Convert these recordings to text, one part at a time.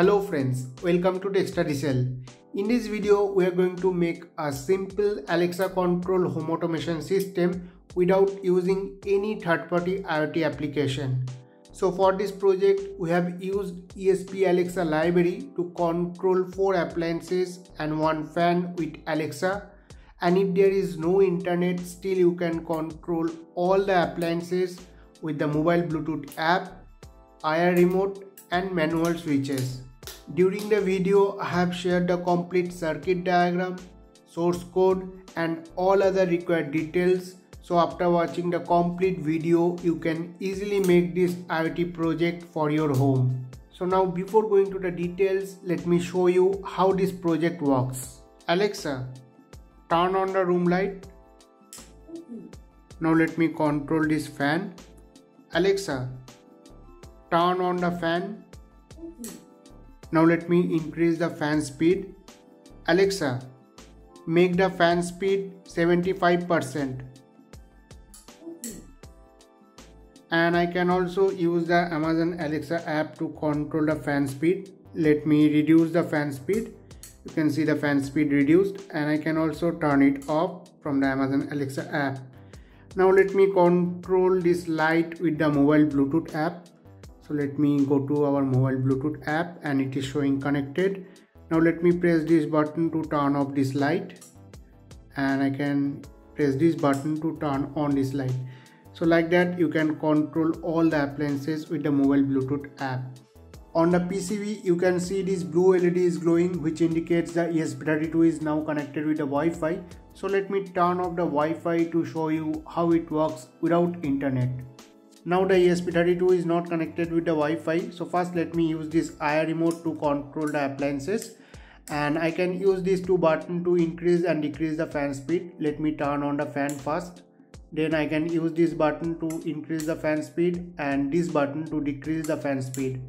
Hello friends, welcome to Techstudycell. In this video, we are going to make a simple Alexa control home automation system without using any third-party IoT application. So for this project, we have used ESP Alexa library to control 4 appliances and one fan with Alexa. And if there is no internet, still you can control all the appliances with the mobile Bluetooth app, IR remote and manual switches. During the video, I have shared the complete circuit diagram, source code and all other required details. So after watching the complete video, you can easily make this IoT project for your home. So now before going to the details, let me show you how this project works. Alexa, turn on the room light. Now let me control this fan. Alexa, turn on the fan now let me increase the fan speed. Alexa, make the fan speed 75%. And I can also use the Amazon Alexa app to control the fan speed. Let me reduce the fan speed. You can see the fan speed reduced and I can also turn it off from the Amazon Alexa app. Now let me control this light with the mobile Bluetooth app so let me go to our mobile bluetooth app and it is showing connected. Now let me press this button to turn off this light. And I can press this button to turn on this light. So like that you can control all the appliances with the mobile bluetooth app. On the PCB you can see this blue LED is glowing which indicates the ESP32 is now connected with the Wi-Fi. So let me turn off the Wi-Fi to show you how it works without internet now the ESP32 is not connected with the Wi-Fi. So first let me use this IR remote to control the appliances and I can use these two buttons to increase and decrease the fan speed. Let me turn on the fan first. Then I can use this button to increase the fan speed and this button to decrease the fan speed.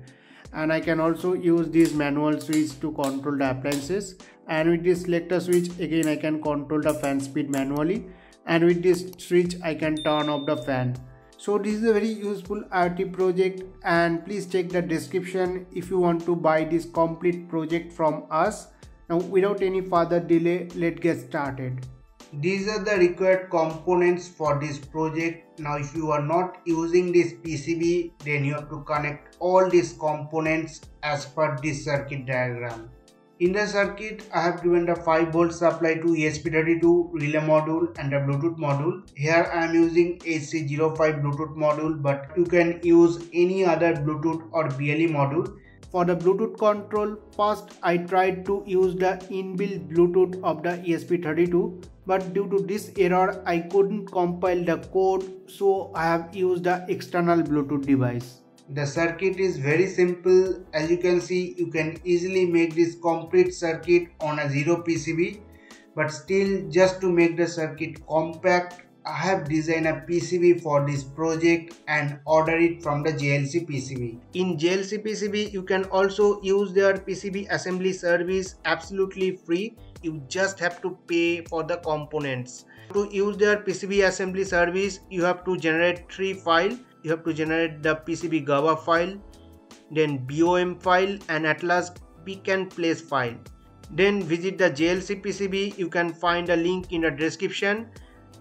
And I can also use this manual switch to control the appliances. And with this selector switch again I can control the fan speed manually. And with this switch I can turn off the fan so this is a very useful IoT project and please check the description if you want to buy this complete project from us. Now without any further delay, let's get started. These are the required components for this project. Now if you are not using this PCB, then you have to connect all these components as per this circuit diagram. In the circuit, I have given the 5 volt supply to ESP32 relay module and the Bluetooth module. Here I am using HC05 Bluetooth module but you can use any other Bluetooth or BLE module. For the Bluetooth control, first I tried to use the inbuilt Bluetooth of the ESP32 but due to this error I couldn't compile the code so I have used the external Bluetooth device. The circuit is very simple. As you can see, you can easily make this complete circuit on a zero PCB. But still, just to make the circuit compact, I have designed a PCB for this project and order it from the JLC PCB. In JLC PCB, you can also use their PCB assembly service absolutely free. You just have to pay for the components. To use their PCB assembly service, you have to generate three files you have to generate the PCB Gerber file, then BOM file and Atlas pick and place file. Then visit the JLC PCB, you can find a link in the description.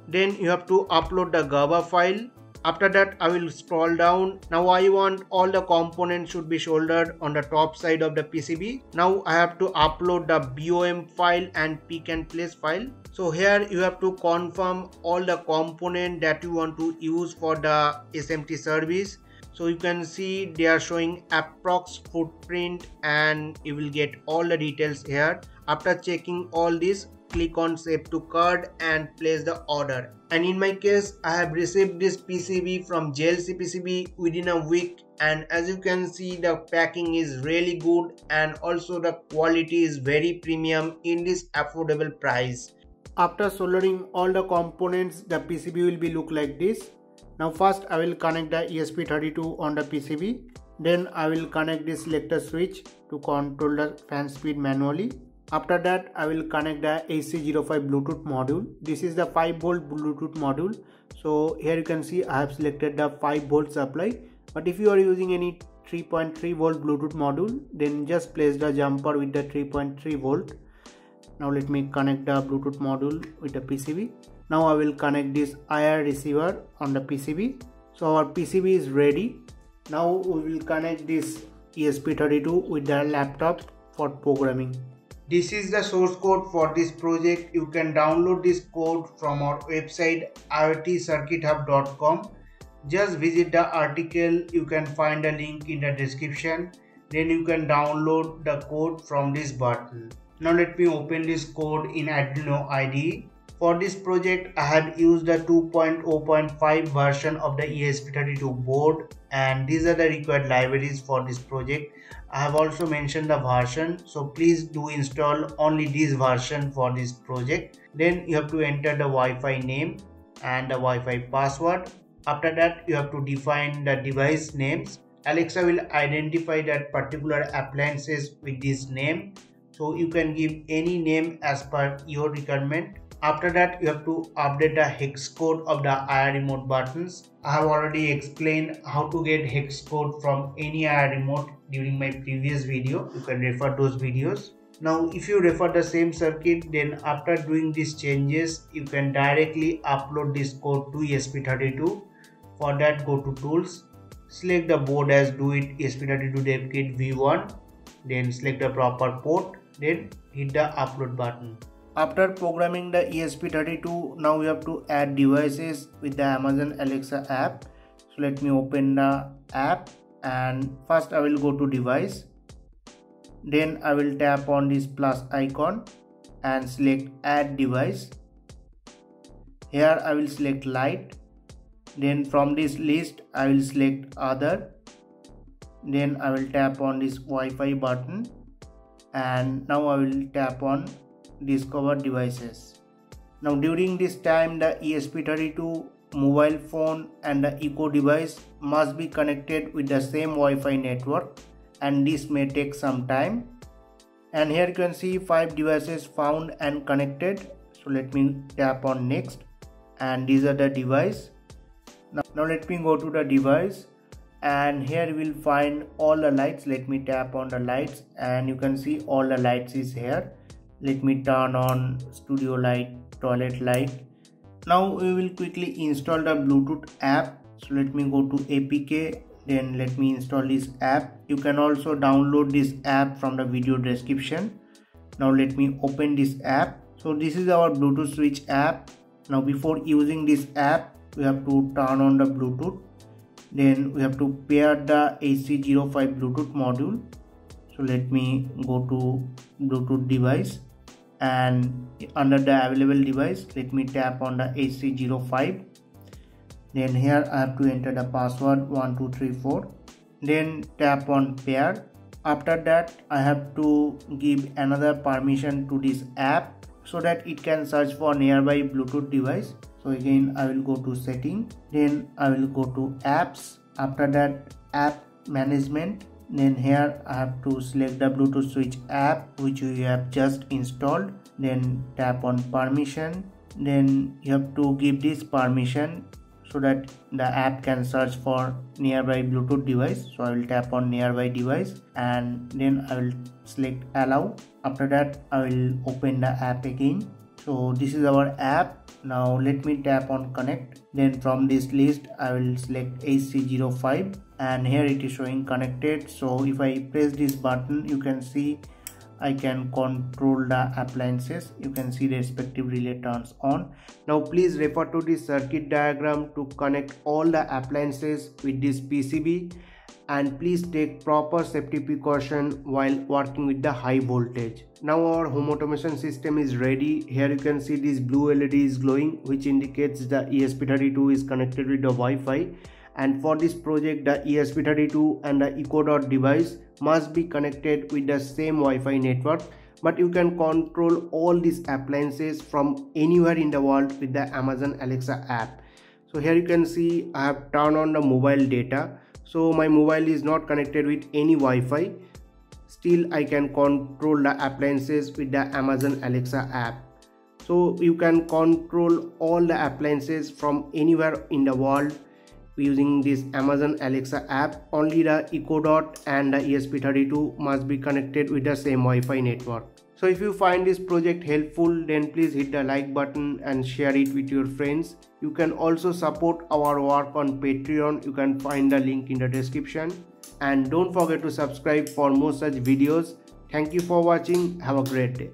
Then you have to upload the Gerber file. After that I will scroll down. Now I want all the components should be soldered on the top side of the PCB. Now I have to upload the BOM file and pick and place file so here you have to confirm all the component that you want to use for the SMT service so you can see they are showing approx footprint and you will get all the details here. After checking all this click on save to card and place the order. And in my case i have received this pcb from jlc pcb within a week. And as you can see the packing is really good and also the quality is very premium in this affordable price. After soldering all the components, the PCB will be look like this. Now first I will connect the ESP32 on the PCB. Then I will connect this selector switch to control the fan speed manually. After that I will connect the HC05 Bluetooth module. This is the 5 volt Bluetooth module. So here you can see I have selected the 5 volt supply. But if you are using any 3.3 volt Bluetooth module then just place the jumper with the 3.3 volt now let me connect the Bluetooth module with the PCB now I will connect this IR receiver on the PCB so our PCB is ready. Now we will connect this ESP32 with the laptop for programming. This is the source code for this project. You can download this code from our website iotcircuithub.com just visit the article. You can find a link in the description. Then you can download the code from this button. Now let me open this code in arduino ide for this project i have used the 2.0.5 version of the esp32 board and these are the required libraries for this project. I have also mentioned the version so please do install only this version for this project. Then you have to enter the wi-fi name and the wi-fi password. After that you have to define the device names. Alexa will identify that particular appliances with this name. So you can give any name as per your requirement after that you have to update the hex code of the IR remote buttons. I have already explained how to get hex code from any IR remote during my previous video. You can refer those videos. Now if you refer the same circuit then after doing these changes you can directly upload this code to ESP32 for that go to tools, select the board as DOIT ESP32 dev kit v1, then select the proper port, then hit the upload button. After programming the ESP32, now we have to add devices with the Amazon Alexa app. So let me open the app and first I will go to device. Then I will tap on this plus icon and select add device. Here I will select light then from this list I will select other then I will tap on this Wi-Fi button and now I will tap on discover devices. Now during this time the ESP32 mobile phone and the Echo device must be connected with the same Wi-Fi network and this may take some time. And here you can see five devices found and connected. So let me tap on next. And these are the device. Now, now let me go to the device. And here we'll find all the lights. Let me tap on the lights. And you can see all the lights is here let me turn on studio light toilet light. Now we will quickly install the bluetooth app. So let me go to apk then let me install this app. You can also download this app from the video description. Now let me open this app. So this is our bluetooth switch app. Now before using this app we have to turn on the bluetooth. Then we have to pair the HC05 bluetooth module. So let me go to bluetooth device and under the available device let me tap on the HC05 then here I have to enter the password 1234 then tap on pair. After that I have to give another permission to this app so that it can search for nearby bluetooth device. So again i will go to setting. Then i will go to apps. After that app management then here i have to select the bluetooth switch app which you have just installed. Then tap on permission. Then you have to give this permission so that the app can search for nearby bluetooth device. So i will tap on nearby device and then i will select allow. After that i will open the app again so this is our app. Now let me tap on connect. Then from this list i will select hc05 and here it is showing connected. So if i press this button you can see I can control the appliances. You can see the respective relay turns on. Now please refer to the circuit diagram to connect all the appliances with this PCB and please take proper safety precaution while working with the high voltage. Now our home automation system is ready. Here you can see this blue LED is glowing which indicates the ESP32 is connected with the Wi-Fi and for this project the ESP32 and the Echo Dot device must be connected with the same Wi-Fi network but you can control all these appliances from anywhere in the world with the Amazon Alexa app. So here you can see I have turned on the mobile data so my mobile is not connected with any Wi-Fi. Still I can control the appliances with the Amazon Alexa app. So you can control all the appliances from anywhere in the world using this Amazon Alexa app, only the Echo Dot and the ESP32 must be connected with the same Wi-Fi network. So if you find this project helpful then please hit the like button and share it with your friends. You can also support our work on Patreon. You can find the link in the description. And don't forget to subscribe for more such videos. Thank you for watching. Have a great day.